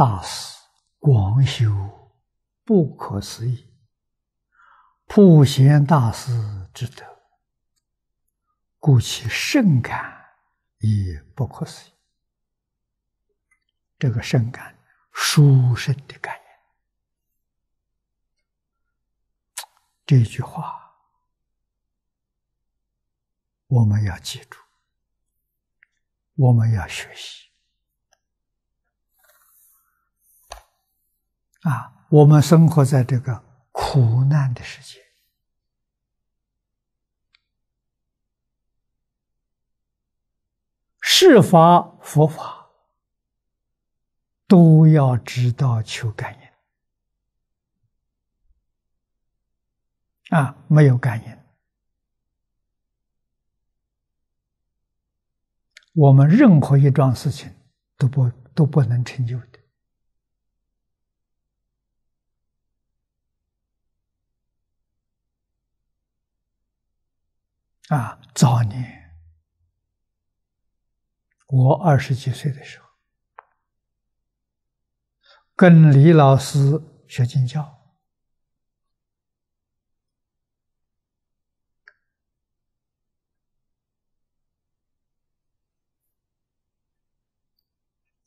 大师广修不可思议，普贤大师之德，故其甚感也不可思议。这个甚感，殊胜的感应。这句话我们要记住，我们要学习。啊，我们生活在这个苦难的世界，是法佛法都要知道求感应。啊，没有感应，我们任何一桩事情都不都不能成就。啊，早年我二十几岁的时候，跟李老师学经教，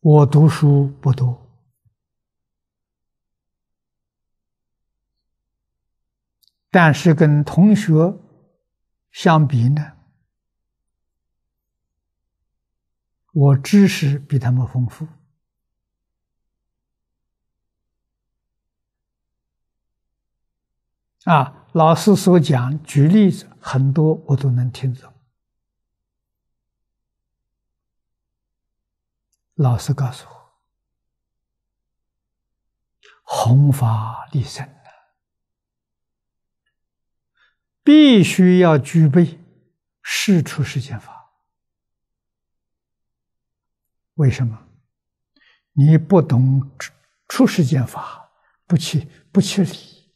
我读书不多，但是跟同学。相比呢，我知识比他们丰富啊！老师所讲，举例子很多，我都能听懂。老师告诉我，弘法利生。必须要具备事出世间法。为什么？你不懂出世间法，不去不去理；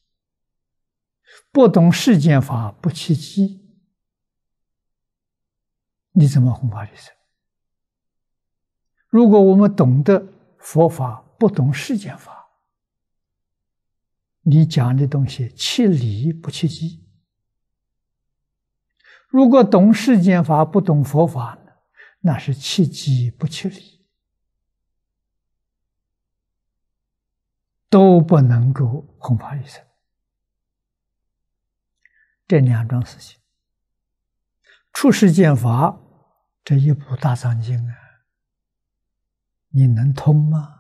不懂世间法，不去机，你怎么弘法利生？如果我们懂得佛法，不懂世间法，你讲的东西去理不去机。如果懂世间法不懂佛法呢？那是切机不切理，都不能够弘法利生。这两桩事情，出世间法这一部大藏经啊，你能通吗？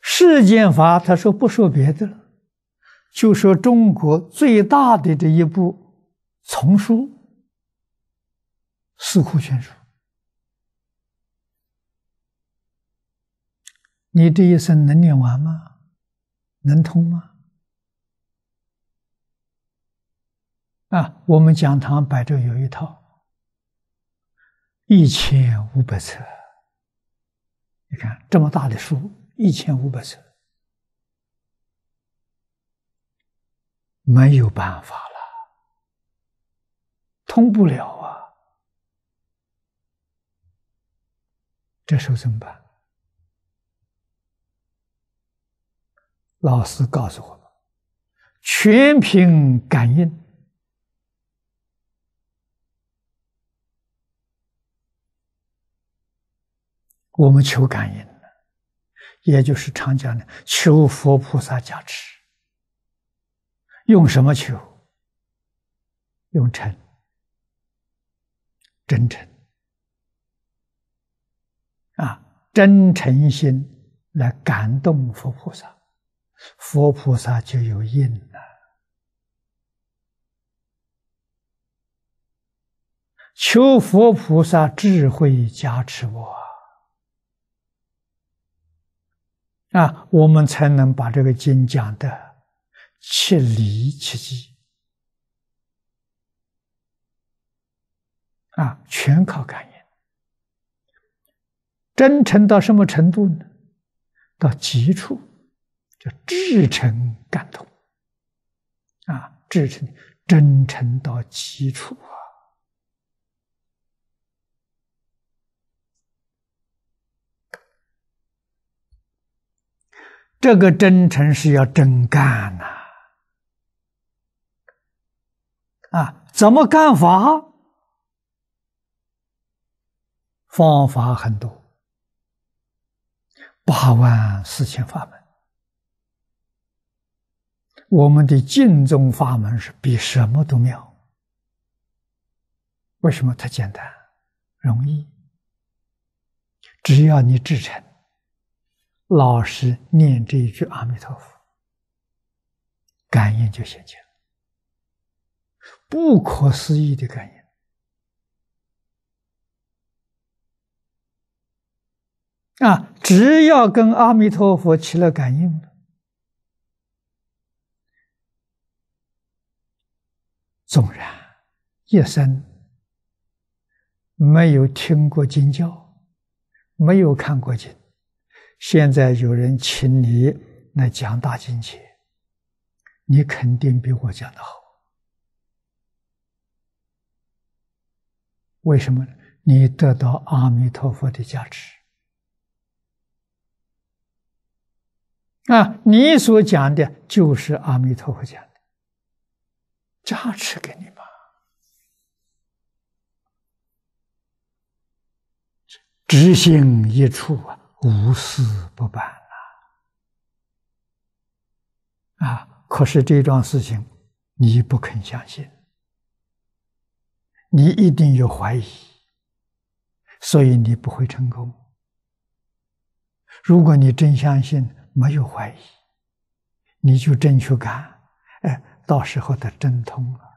世间法，他说不说别的了，就说中国最大的这一部丛书《四库全书》，你这一生能念完吗？能通吗？啊，我们讲堂摆着有一套一千五百册，你看这么大的书。一千五百册，没有办法了，通不了啊！这时候怎么办？老师告诉我们：全凭感应，我们求感应。也就是常讲的，求佛菩萨加持，用什么求？用诚、真诚啊，真诚心来感动佛菩萨，佛菩萨就有应了。求佛菩萨智慧加持我。啊，我们才能把这个经讲的切理切机，啊，全靠感应。真诚到什么程度呢？到极处，叫至诚感动。啊，至诚真诚到极处啊！这个真诚是要真干呐！啊，怎么干法？方法很多，八万四千法门。我们的净宗法门是比什么都妙。为什么？它简单、容易。只要你至诚、老实念这一句阿弥陀佛，感应就显现了，不可思议的感应啊！只要跟阿弥陀佛起了感应了纵然一生没有听过经教。没有看过经，现在有人请你来讲大经节，你肯定比我讲的好。为什么？你得到阿弥陀佛的加持啊！你所讲的就是阿弥陀佛讲的，加持给你吧。执行一处啊，无事不办呐！啊，可是这桩事情你不肯相信，你一定有怀疑，所以你不会成功。如果你真相信，没有怀疑，你就真去干，哎，到时候他真通了。